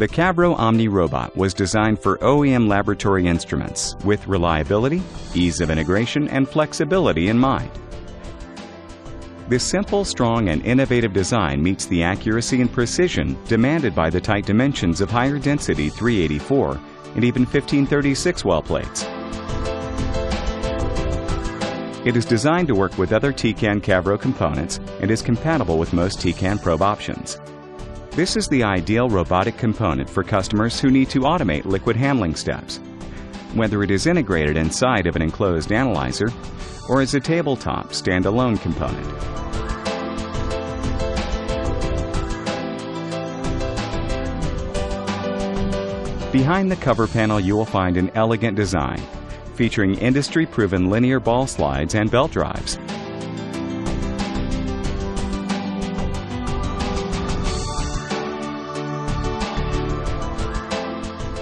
The Cavro Omni robot was designed for OEM laboratory instruments with reliability, ease of integration, and flexibility in mind. This simple, strong, and innovative design meets the accuracy and precision demanded by the tight dimensions of higher density 384 and even 1536 well plates. It is designed to work with other Tecan Cavro components and is compatible with most Tecan probe options. This is the ideal robotic component for customers who need to automate liquid handling steps. Whether it is integrated inside of an enclosed analyzer or as a tabletop standalone component. Behind the cover panel you will find an elegant design featuring industry-proven linear ball slides and belt drives.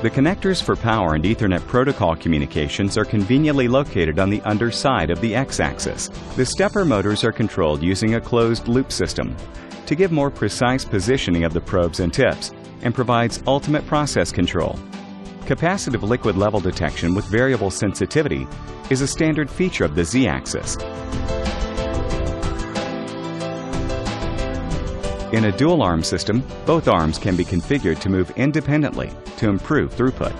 The connectors for power and Ethernet protocol communications are conveniently located on the underside of the x-axis. The stepper motors are controlled using a closed loop system to give more precise positioning of the probes and tips and provides ultimate process control. Capacitive liquid level detection with variable sensitivity is a standard feature of the z-axis. In a dual arm system, both arms can be configured to move independently to improve throughput.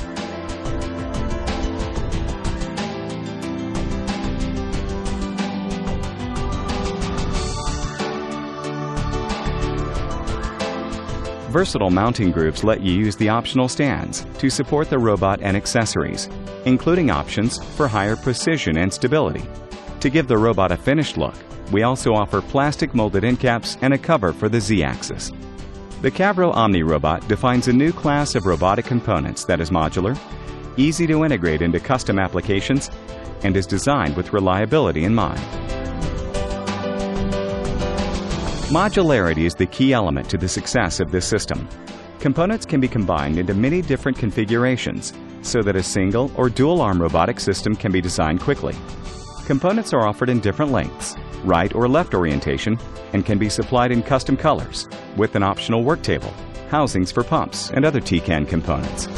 Versatile mounting groups let you use the optional stands to support the robot and accessories, including options for higher precision and stability. To give the robot a finished look, we also offer plastic molded end caps and a cover for the Z-axis. The Cavro Omni robot defines a new class of robotic components that is modular, easy to integrate into custom applications, and is designed with reliability in mind. Modularity is the key element to the success of this system. Components can be combined into many different configurations so that a single or dual arm robotic system can be designed quickly. Components are offered in different lengths, right or left orientation, and can be supplied in custom colors, with an optional work table, housings for pumps, and other Tecan components.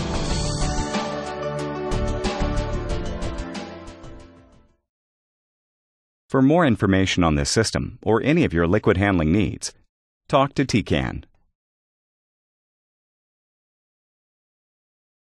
For more information on this system or any of your liquid handling needs, talk to Tecan.